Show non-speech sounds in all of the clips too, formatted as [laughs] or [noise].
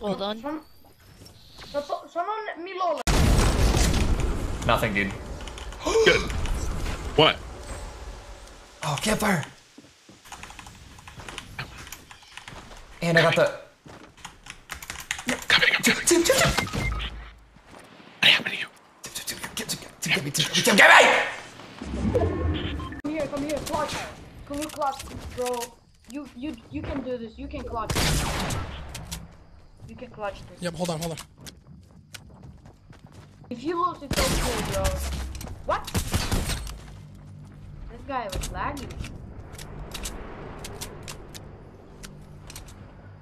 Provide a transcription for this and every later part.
Hold on. Sono, sono, sono Milolo. Nothing, dude. [gasps] Good. What? Oh, campfire! And I got the. Coming, I'm coming. Tim, Tim, Tim! I am in you. Tim, Tim, Tim, Tim, Tim, get me, Tim, Tim, get me! Come here, come here, clutch. Come here, clutch, bro. You, you, you can do this. You can clutch. Clutch this. Yep, hold on, hold on. If you lose, it's okay, bro. What? This guy was lagging.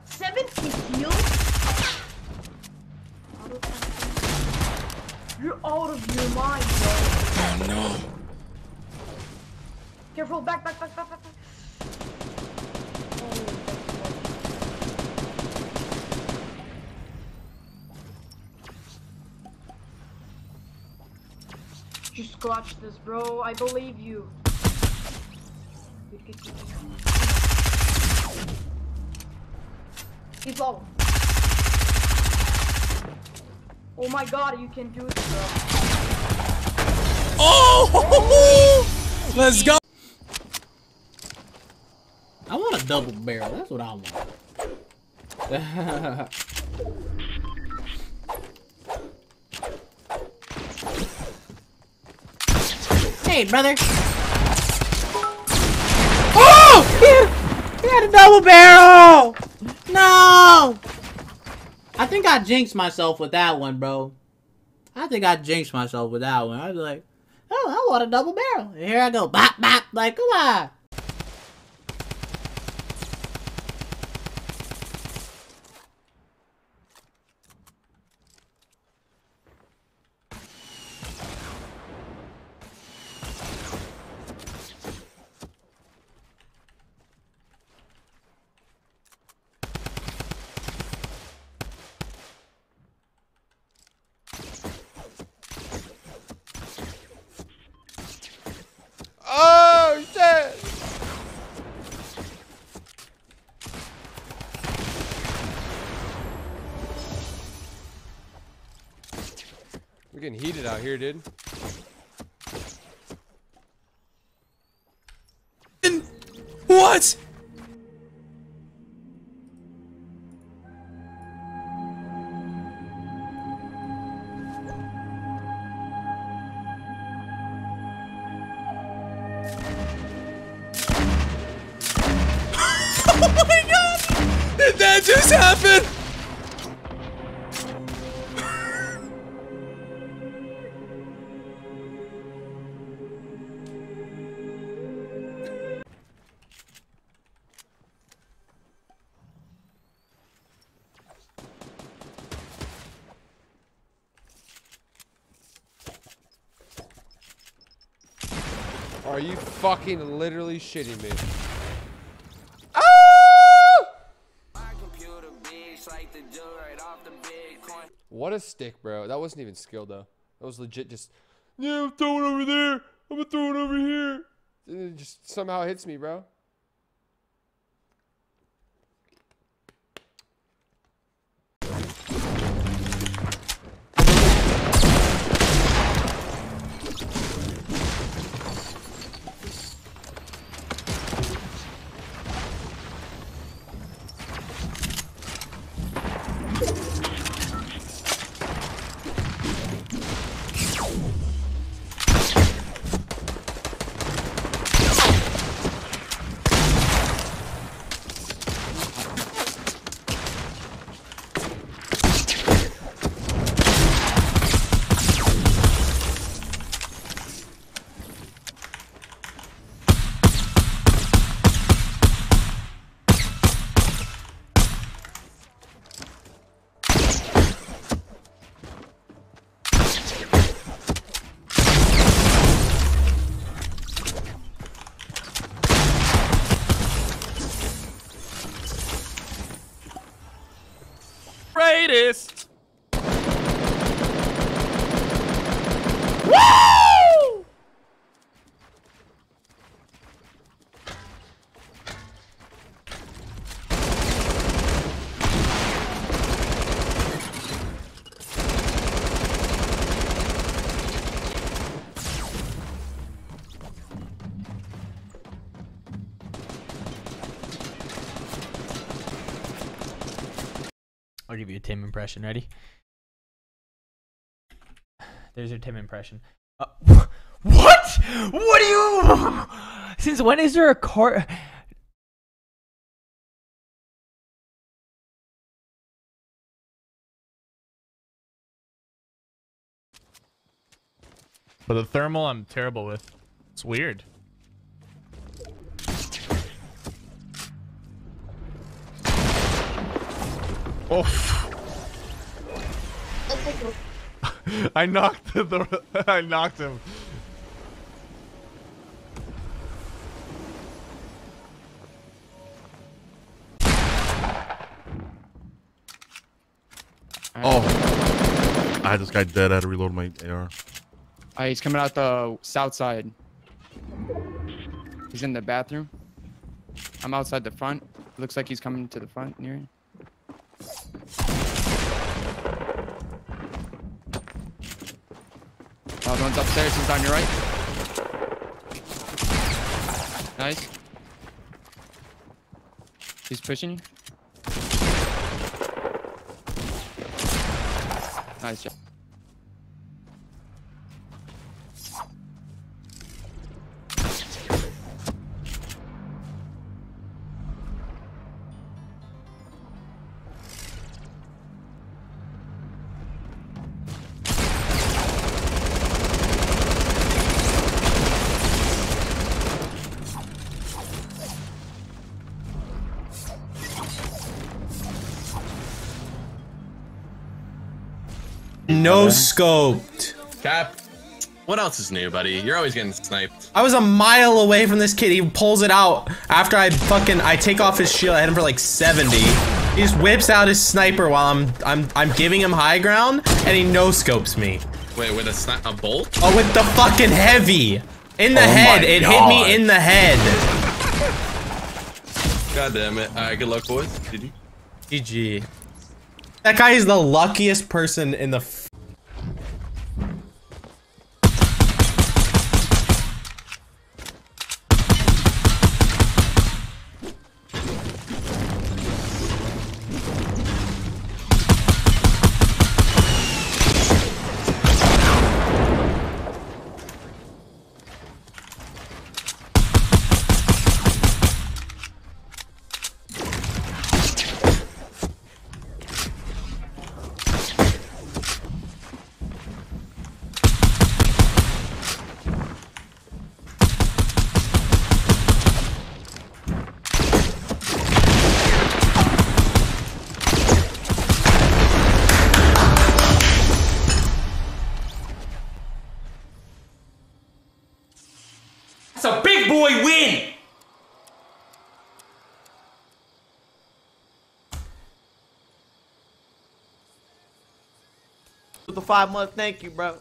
70 kills? You're out of your mind, bro. Oh no. Careful, back, back, back, back, back. back. Oh, that's good. Just clutch this, bro. I believe you. He's low. Oh my god, you can do it, bro. Oh! Let's go. I want a double barrel. That's what I want. [laughs] hey, brother. Oh! He had a double barrel! No! I think I jinxed myself with that one, bro. I think I jinxed myself with that one. I was like, oh, I want a double barrel. And here I go, bop, bop. Like, come on. Oh shit! We're getting heated out here, dude. What? Are you fucking literally shitting me? Ah! What a stick, bro. That wasn't even skill though. That was legit just, yeah, I'm throwing over there. I'm gonna throw it over here. And it just somehow hits me, bro. I'll give you a Tim impression. Ready? There's your Tim impression. Uh, [laughs] what? What do you? [laughs] Since when is there a car? But the thermal, I'm terrible with. It's weird. Oh, I knocked the, the I knocked him. Oh. I had this guy dead. I had to reload my AR. Uh, he's coming out the south side. He's in the bathroom. I'm outside the front. Looks like he's coming to the front near the one's upstairs. He's on your right. Nice. He's pushing. Nice job. No scoped. Cap, what else is new, buddy? You're always getting sniped. I was a mile away from this kid. He pulls it out after I fucking I take off his shield. I hit him for like 70. He just whips out his sniper while I'm I'm I'm giving him high ground, and he no scopes me. Wait, with a sni- a bolt? Oh, with the fucking heavy in the Oh head. my It hit me in the head. God damn it. Alright, good luck, boys. GG. GG. That guy is the luckiest person in the. A big boy win! The five months, thank you, bro.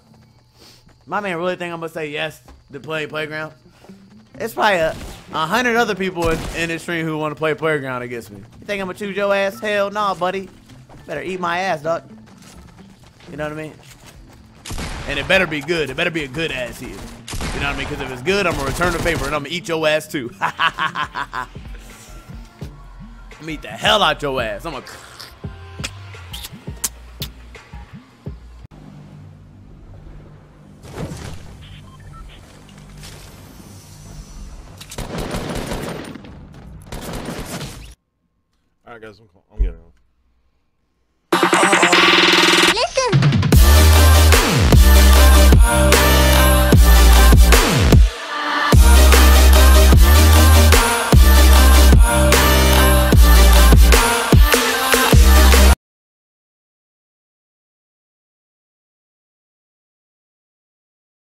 My man really think I'm gonna say yes to play playground. It's probably a, a hundred other people in, in this stream who want to play playground against me. You think I'm gonna choose your ass? Hell nah, buddy. Better eat my ass, dog. You know what I mean? And it better be good. It better be a good ass here. You know what I mean? Because if it's good, I'm gonna return the favor and I'm gonna eat your ass too. I'm gonna eat the hell out your ass. I'm gonna. All